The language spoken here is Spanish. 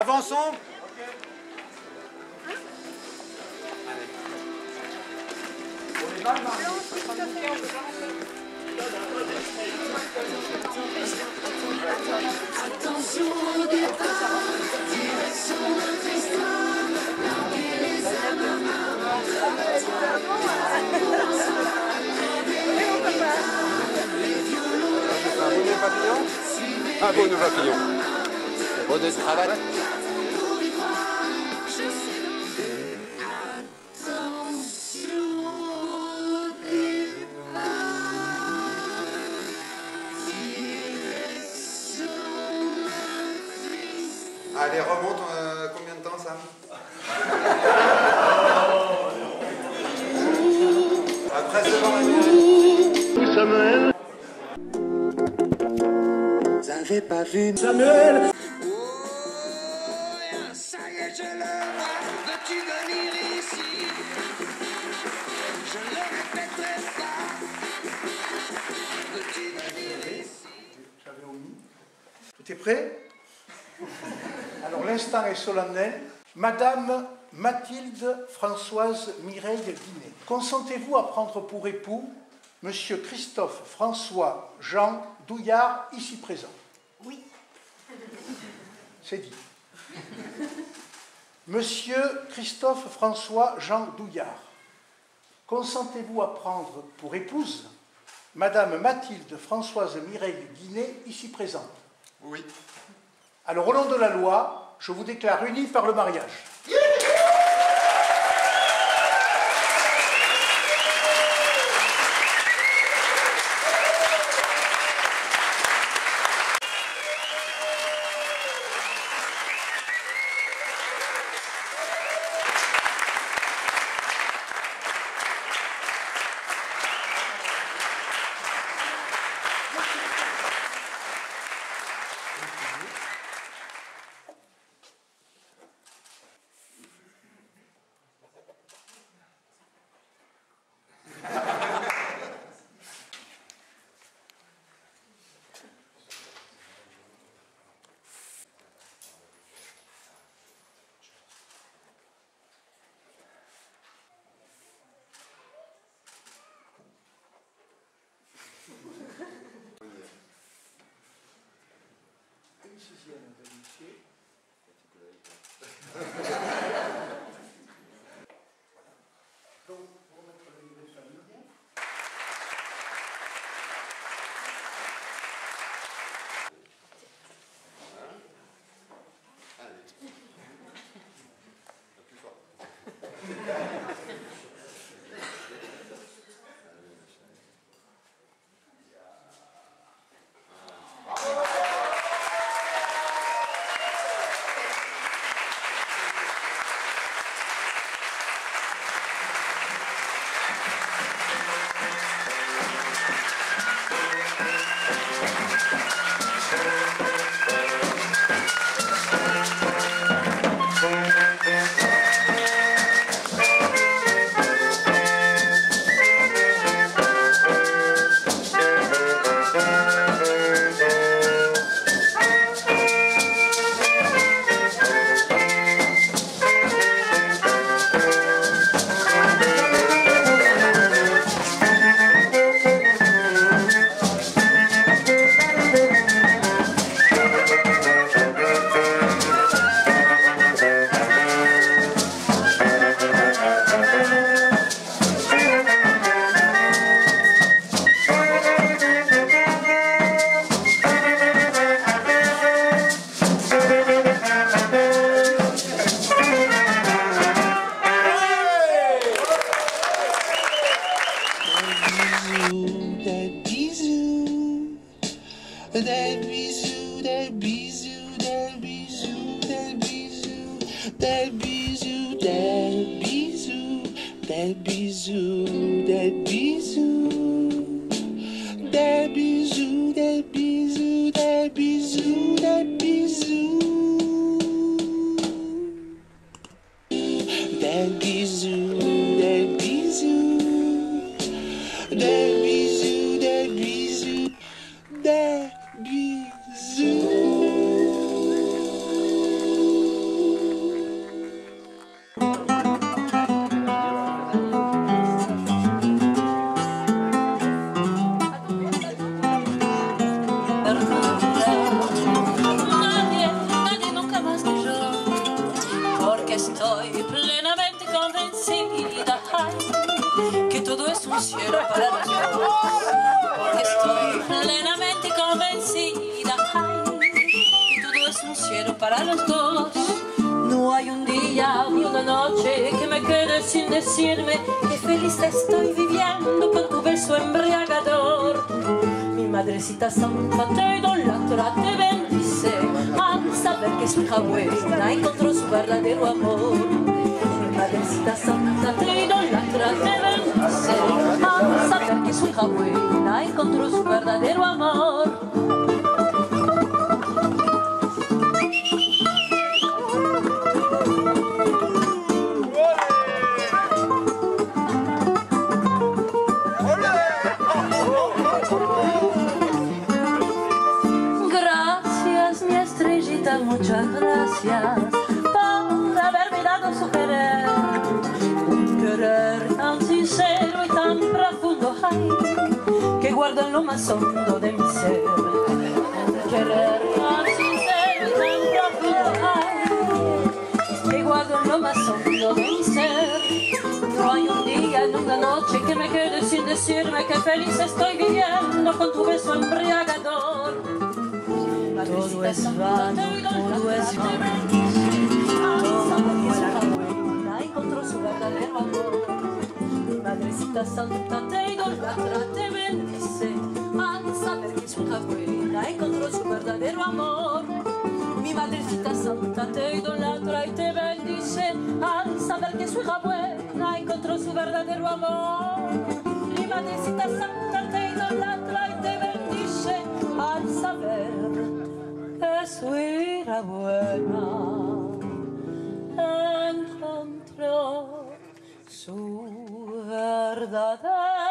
Avançons Attention au départ, direction de cristal, les âmes à main, les violons, les papillons, un beau papillon. Bonnet de cravate Allez, remonte, euh, combien de temps ça Après, c'est bon, Vous avez pas vu Samuel Est prêt? Alors l'instant est solennel. Madame Mathilde Françoise Mireille Guinet, consentez-vous à prendre pour époux Monsieur Christophe François Jean Douillard, ici présent? Oui. C'est dit. Monsieur Christophe François Jean Douillard, consentez-vous à prendre pour épouse Madame Mathilde Françoise Mireille Guinet, ici présente? Oui. Alors, au nom de la loi, je vous déclare unis par le mariage. That bees you, that bees you, that bees you, that bees you, that bees you, that bees you, that bees you, that bees you, that bees you, that bees you, that bees you, that bees you, that bees you, that bees you, that estoy plenamente convencida que todo es un cielo para. Porque estoy plenamente convencida ay, que todo es un cielo para los dos. No hay un día ni una noche que me quede sin decirme que feliz estoy viviendo con tu beso embriagador. Mi madrecita santa te idolatra, te bendice, saber que su hija buena encontró su verdadero amor. Madrecita santa te idolatra, te bendice, al saber que su hija buena encontró su verdadero amor. Muchas gracias por haberme dado su querer. Un querer tan sincero y tan profundo, ay, que guardo en lo más hondo de mi ser. Querer tan sincero y tan profundo, ay, que guardo en lo más hondo de mi ser. No hay un día ni una noche que me quede sin decirme que feliz estoy viviendo con tu beso embriagador. Todo es vano, todo es vano. Todo es encontró su verdadero amor. Madrecita santa te idolatra, te bendice. Al saber que su hija buena encontró su verdadero amor. Mi madrecita santa te idolatra y te bendice. Al saber que su hija buena encontró su verdadero amor. Mi madrecita santa te idolatra y te bendice. Al saber su hija buena encontró su verdadero